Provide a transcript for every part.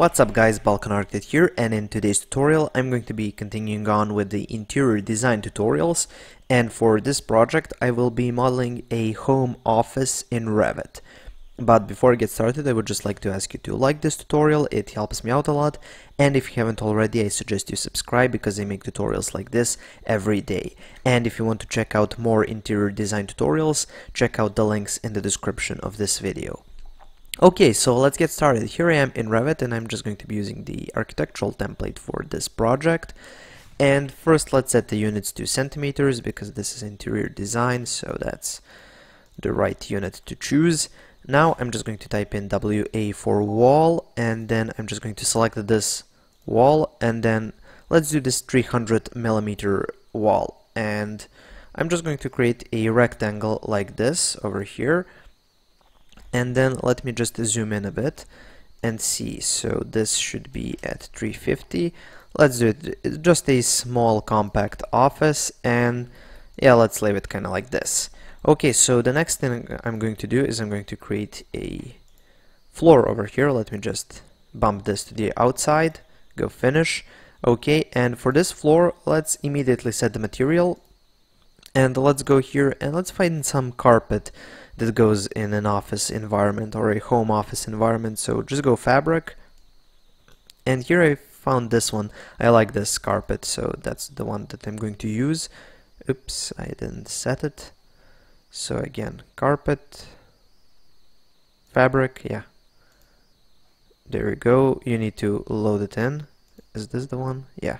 What's up guys, Balkan Architect here and in today's tutorial I'm going to be continuing on with the interior design tutorials and for this project I will be modeling a home office in Revit. But before I get started I would just like to ask you to like this tutorial, it helps me out a lot and if you haven't already I suggest you subscribe because I make tutorials like this every day. And if you want to check out more interior design tutorials, check out the links in the description of this video. Okay, so let's get started. Here I am in Revit and I'm just going to be using the architectural template for this project. And first let's set the units to centimeters because this is interior design, so that's the right unit to choose. Now I'm just going to type in WA for wall and then I'm just going to select this wall and then let's do this 300 millimeter wall and I'm just going to create a rectangle like this over here and then let me just zoom in a bit and see. So this should be at 350 let's do it. Just a small compact office and yeah let's leave it kind of like this. Okay so the next thing I'm going to do is I'm going to create a floor over here. Let me just bump this to the outside. Go finish. Okay and for this floor let's immediately set the material. And let's go here and let's find some carpet that goes in an office environment or a home office environment so just go fabric. And here I found this one. I like this carpet so that's the one that I'm going to use. Oops I didn't set it. So again carpet fabric yeah. There we go. You need to load it in. Is this the one? Yeah.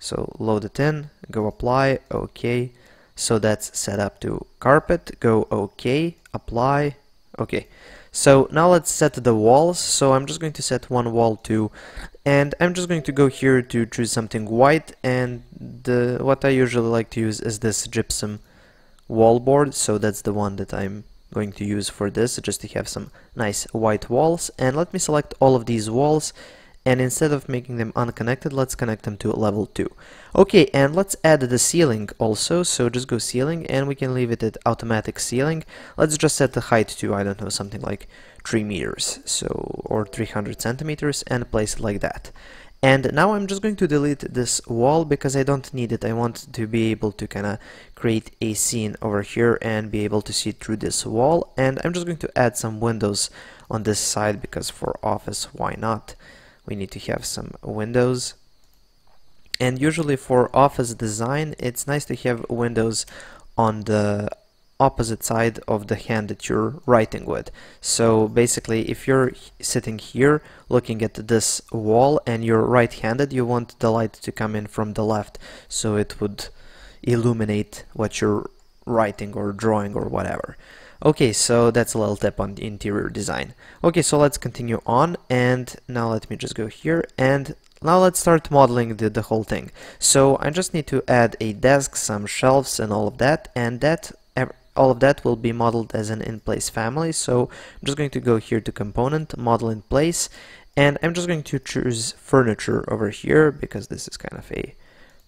So load it in go apply okay. So that's set up to carpet go ok apply. Okay. So now let's set the walls. So I'm just going to set one wall to and I'm just going to go here to choose something white. And the what I usually like to use is this gypsum wall board. So that's the one that I'm going to use for this just to have some nice white walls. And let me select all of these walls and instead of making them unconnected let's connect them to level 2 okay and let's add the ceiling also so just go ceiling and we can leave it at automatic ceiling let's just set the height to I don't know something like 3 meters so or 300 centimeters and place it like that and now I'm just going to delete this wall because I don't need it. I want to be able to kind of create a scene over here and be able to see through this wall. And I'm just going to add some windows on this side because for office, why not? We need to have some windows. And usually for office design it's nice to have windows on the opposite side of the hand that you're writing with. So basically if you're sitting here looking at this wall and you're right-handed you want the light to come in from the left. So it would illuminate what you're writing or drawing or whatever Okay, so that's a little tip on the interior design. Okay, so let's continue on and now let me just go here and now let's start modeling the, the whole thing. So I just need to add a desk, some shelves and all of that and that all of that will be modeled as an in-place family. So I'm just going to go here to component, model in place and I'm just going to choose furniture over here because this is kind of a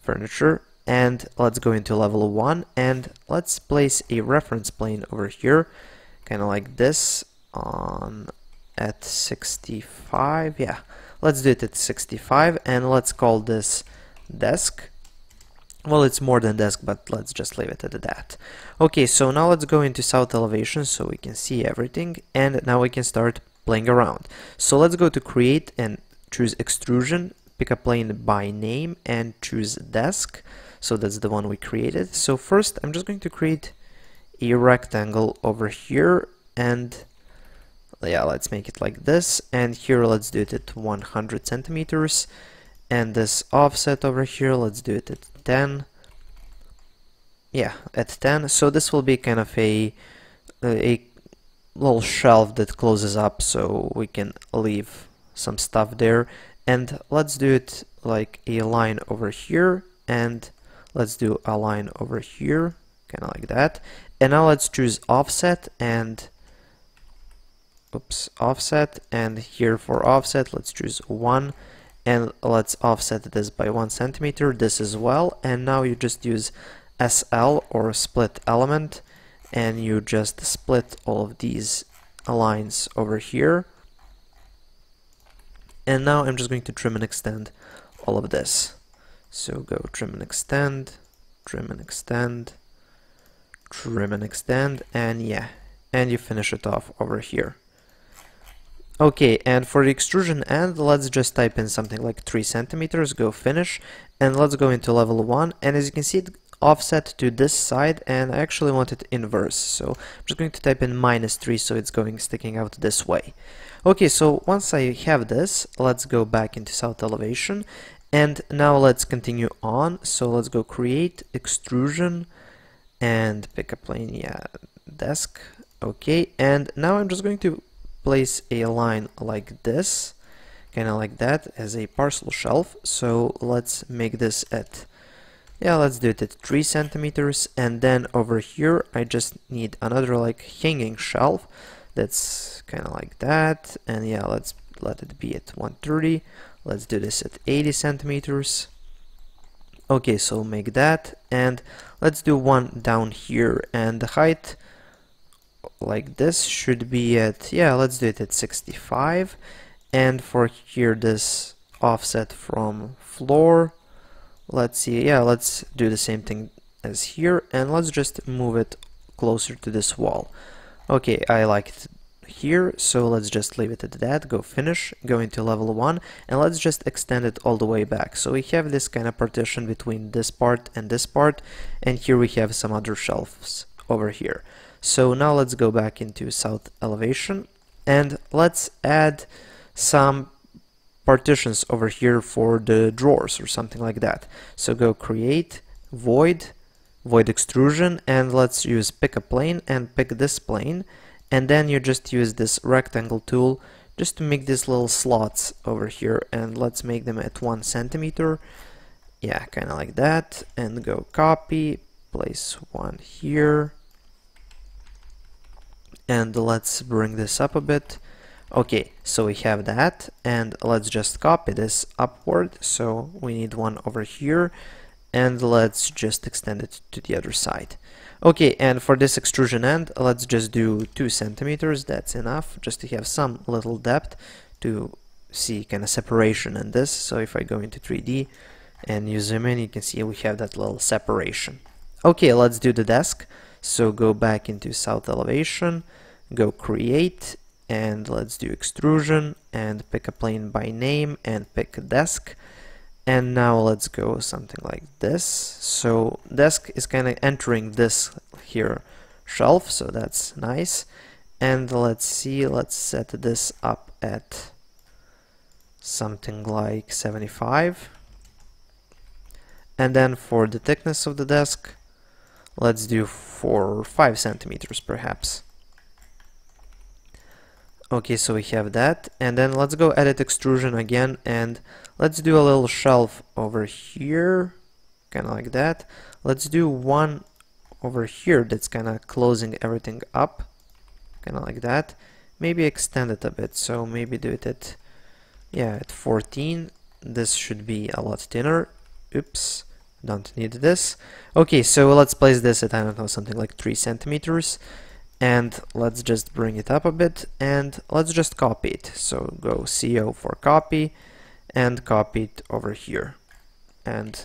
furniture and let's go into level 1 and let's place a reference plane over here kind of like this on at 65 yeah. Let's do it at 65 and let's call this desk. Well it's more than desk but let's just leave it at that. Okay so now let's go into south elevation so we can see everything and now we can start playing around. So let's go to create and choose extrusion pick a plane by name and choose desk so that's the one we created. So first I'm just going to create a rectangle over here and yeah let's make it like this. And here let's do it at 100 centimeters. And this offset over here let's do it at 10 yeah at 10 so this will be kind of a a little shelf that closes up so we can leave some stuff there. And let's do it like a line over here and let's do a line over here kind of like that. And now let's choose offset and oops offset and here for offset let's choose one. And let's offset this by one centimeter this as well. And now you just use SL or split element and you just split all of these lines over here. And now I'm just going to trim and extend all of this so go trim and extend trim and extend trim and extend and yeah and you finish it off over here. Okay and for the extrusion end let's just type in something like 3 centimeters go finish and let's go into level 1 and as you can see it offset to this side and I actually want it inverse so I'm just going to type in minus 3 so it's going sticking out this way. Okay so once I have this let's go back into south elevation and now let's continue on. So let's go create extrusion and pick a plane yeah desk. Okay and now I'm just going to place a line like this kind of like that as a parcel shelf. So let's make this at yeah let's do it at 3 centimeters. And then over here I just need another like hanging shelf that's kind of like that. And yeah let's let it be at 130 let's do this at 80 centimeters. Okay so make that and let's do one down here and the height like this should be at yeah let's do it at 65 and for here this offset from floor let's see yeah let's do the same thing as here and let's just move it closer to this wall. Okay I like it here so let's just leave it at that go finish go into level 1 and let's just extend it all the way back so we have this kind of partition between this part and this part and here we have some other shelves over here so now let's go back into south elevation and let's add some partitions over here for the drawers or something like that. So go create void, void extrusion, and let's use pick a plane and pick this plane. And then you just use this rectangle tool just to make these little slots over here. And let's make them at one centimeter. Yeah, kind of like that. And go copy, place one here. And let's bring this up a bit Okay, so we have that and let's just copy this upward. So we need one over here and let's just extend it to the other side. Okay, and for this extrusion end, let's just do two centimeters. That's enough just to have some little depth to see kind of separation in this. So if I go into 3D and you zoom in, you can see we have that little separation. Okay, let's do the desk. So go back into south elevation, go create and let's do extrusion and pick a plane by name and pick a desk and now let's go something like this. So desk is kind of entering this here shelf so that's nice. And let's see let's set this up at something like 75 and then for the thickness of the desk let's do for 5 centimeters perhaps. Okay, so we have that. And then let's go edit extrusion again and let's do a little shelf over here, kind of like that. Let's do one over here that's kind of closing everything up, kind of like that. Maybe extend it a bit, so maybe do it at, yeah, at 14. This should be a lot thinner. Oops, don't need this. Okay, so let's place this at, I don't know, something like 3 centimeters and let's just bring it up a bit and let's just copy it so go CO for copy and copy it over here. And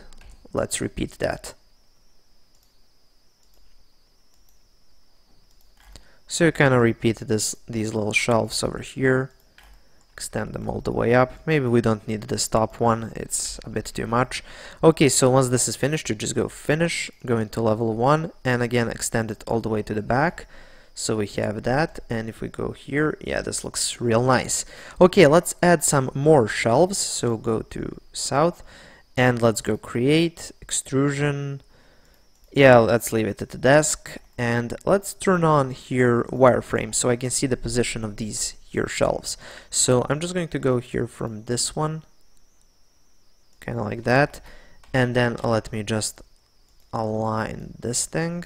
let's repeat that. So you kind of repeat this these little shelves over here. Extend them all the way up. Maybe we don't need this top one. It's a bit too much. Okay so once this is finished you just go finish go into level 1 and again extend it all the way to the back so we have that, and if we go here, yeah, this looks real nice. Okay, let's add some more shelves. So go to south, and let's go create, extrusion. Yeah, let's leave it at the desk, and let's turn on here wireframe so I can see the position of these here shelves. So I'm just going to go here from this one, kind of like that, and then let me just align this thing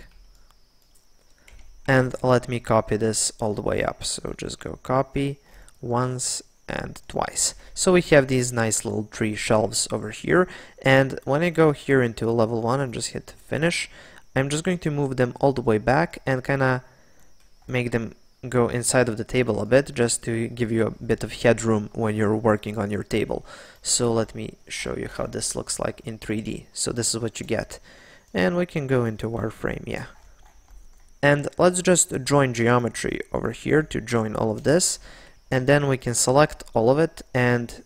and let me copy this all the way up so just go copy once and twice so we have these nice little three shelves over here and when I go here into level 1 and just hit finish I'm just going to move them all the way back and kinda make them go inside of the table a bit just to give you a bit of headroom when you're working on your table. So let me show you how this looks like in 3D. So this is what you get. And we can go into wireframe, yeah. And let's just join geometry over here to join all of this. And then we can select all of it and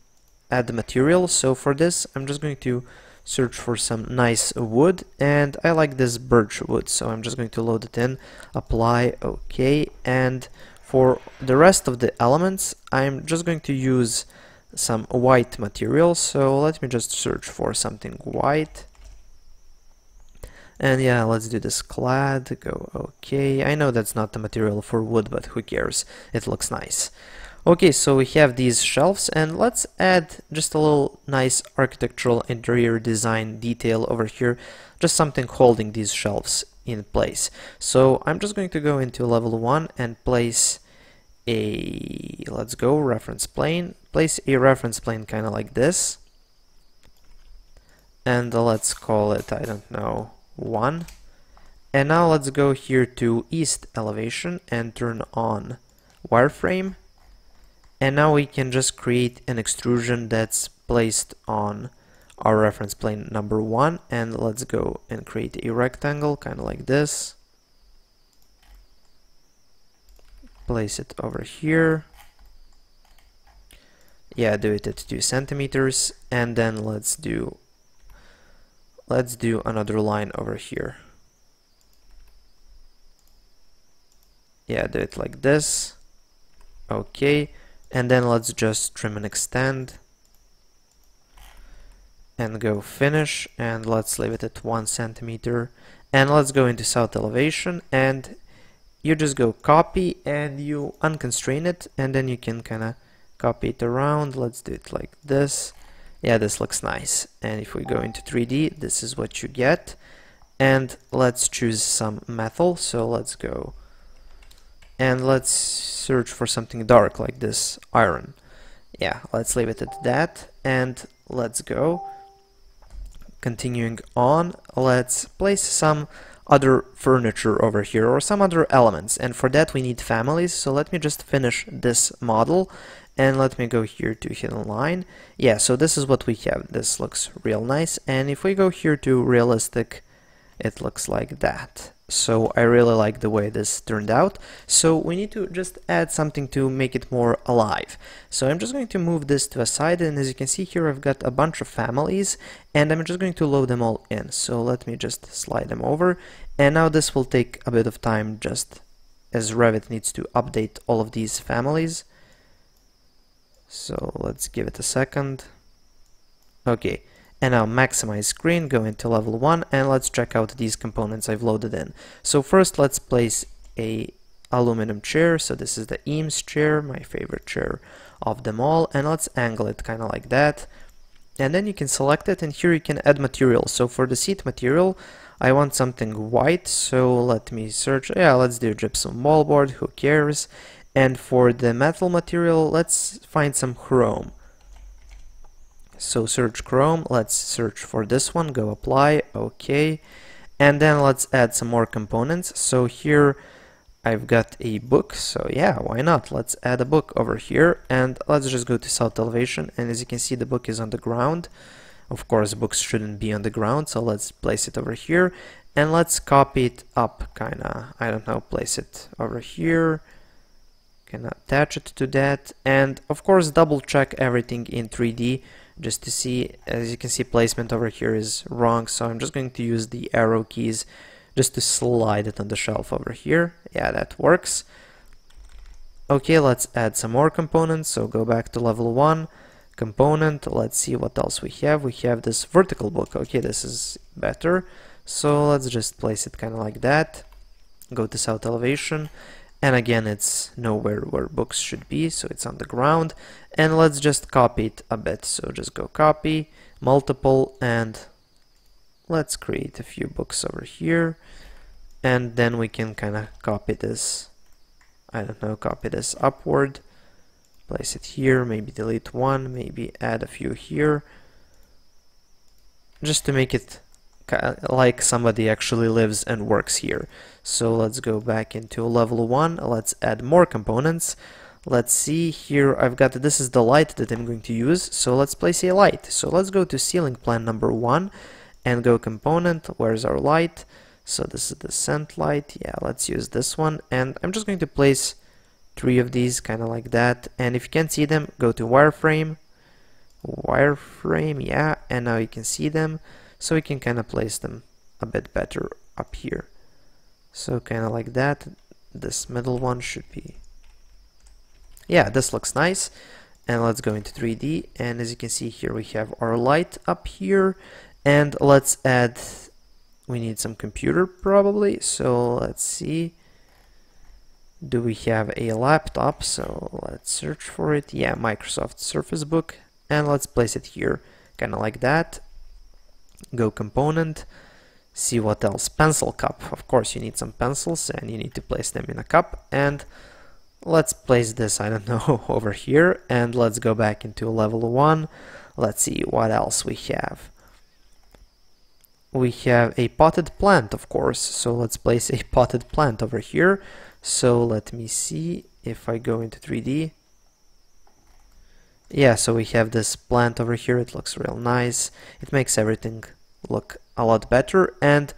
add the material. So for this, I'm just going to search for some nice wood. And I like this birch wood so I'm just going to load it in. Apply OK. And for the rest of the elements I'm just going to use some white material. So let me just search for something white and yeah let's do this clad go OK I know that's not the material for wood but who cares? It looks nice. Okay, so we have these shelves and let's add just a little nice architectural interior design detail over here, just something holding these shelves in place. So I'm just going to go into level 1 and place a, let's go, reference plane, place a reference plane kind of like this. And let's call it, I don't know, 1. And now let's go here to east elevation and turn on wireframe. And now we can just create an extrusion that's placed on our reference plane number one. And let's go and create a rectangle kind of like this. Place it over here. Yeah do it at two centimeters. And then let's do let's do another line over here. Yeah do it like this. Okay. And then let's just trim and extend. And go finish. And let's leave it at one centimeter. And let's go into south elevation. And you just go copy and you unconstrain it. And then you can kind of copy it around. Let's do it like this yeah this looks nice. And if we go into 3d this is what you get. And let's choose some metal. So let's go. And let's search for something dark like this iron. Yeah let's leave it at that. And let's go. Continuing on let's place some other furniture over here or some other elements. And for that we need families. So let me just finish this model and let me go here to hidden line yeah so this is what we have this looks real nice and if we go here to realistic it looks like that so I really like the way this turned out. So we need to just add something to make it more alive. So I'm just going to move this to a side and as you can see here I've got a bunch of families and I'm just going to load them all in. So let me just slide them over and now this will take a bit of time just as Revit needs to update all of these families. So let's give it a second. Okay, and now maximize screen, go into level 1 and let's check out these components I've loaded in. So first let's place a aluminum chair, so this is the Eames chair, my favorite chair of them all, and let's angle it kind of like that. And then you can select it and here you can add material. So for the seat material, I want something white, so let me search, yeah, let's do gypsum wallboard, who cares. And for the metal material, let's find some chrome. So search Chrome, let's search for this one, go apply, okay. And then let's add some more components. So here I've got a book, so yeah, why not? Let's add a book over here and let's just go to south elevation. And as you can see, the book is on the ground. Of course, books shouldn't be on the ground, so let's place it over here. And let's copy it up, kinda, I don't know, place it over here. Can attach it to that. And of course, double check everything in 3D just to see. As you can see placement over here is wrong so I'm just going to use the arrow keys just to slide it on the shelf over here. Yeah that works. Okay let's add some more components so go back to level 1 component let's see what else we have. We have this vertical book. Okay this is better. So let's just place it kind of like that. Go to south elevation and again it's nowhere where books should be so it's on the ground. And let's just copy it a bit. So just go copy multiple and let's create a few books over here. And then we can kind of copy this I don't know copy this upward. Place it here maybe delete one maybe add a few here. Just to make it like somebody actually lives and works here. So let's go back into level 1, let's add more components. Let's see here, I've got, this is the light that I'm going to use, so let's place a light. So let's go to ceiling plan number 1 and go component, where's our light? So this is the scent light, yeah, let's use this one. And I'm just going to place three of these, kind of like that. And if you can't see them, go to wireframe, wireframe, yeah, and now you can see them. So we can kind of place them a bit better up here. So kind of like that. This middle one should be... Yeah, this looks nice. And let's go into 3D. And as you can see here, we have our light up here. And let's add... We need some computer probably. So let's see. Do we have a laptop? So let's search for it. Yeah, Microsoft Surface Book. And let's place it here. Kind of like that. Go component see what else. Pencil cup. Of course you need some pencils and you need to place them in a cup. And let's place this I don't know over here. And let's go back into level 1 let's see what else we have. We have a potted plant of course. So let's place a potted plant over here. So let me see if I go into 3D yeah so we have this plant over here it looks real nice. It makes everything look a lot better and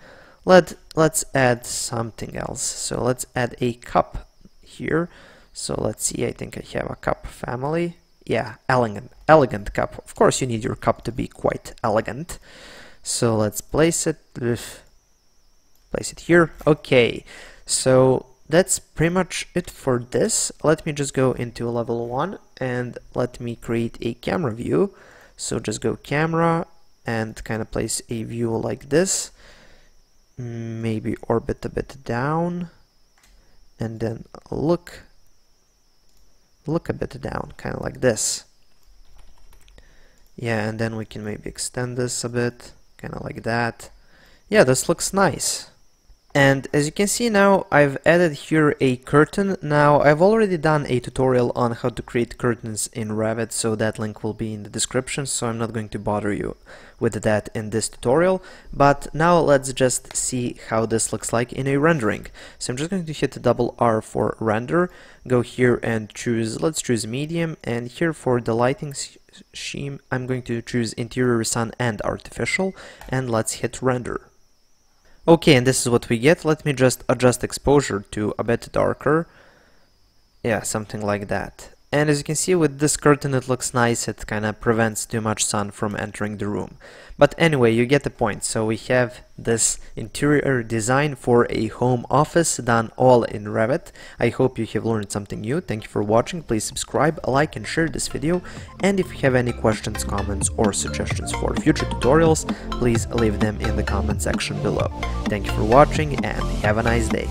let let's add something else. So let's add a cup here. So let's see I think I have a cup family. Yeah elegant elegant cup. Of course you need your cup to be quite elegant. So let's place it place it here. Okay so that's pretty much it for this. Let me just go into level 1 and let me create a camera view. So just go camera and kind of place a view like this. Maybe orbit a bit down and then look look a bit down kind of like this. Yeah and then we can maybe extend this a bit kind of like that. Yeah this looks nice and as you can see now, I've added here a curtain. Now, I've already done a tutorial on how to create curtains in Revit, so that link will be in the description, so I'm not going to bother you with that in this tutorial. But now let's just see how this looks like in a rendering. So I'm just going to hit the double R for render, go here and choose, let's choose medium, and here for the lighting scheme, I'm going to choose interior sun and artificial, and let's hit render. Okay, and this is what we get. Let me just adjust exposure to a bit darker. Yeah, something like that. And as you can see with this curtain it looks nice, it kinda prevents too much sun from entering the room. But anyway, you get the point. So we have this interior design for a home office done all in Revit. I hope you have learned something new. Thank you for watching. Please subscribe, like and share this video. And if you have any questions, comments or suggestions for future tutorials, please leave them in the comment section below. Thank you for watching and have a nice day.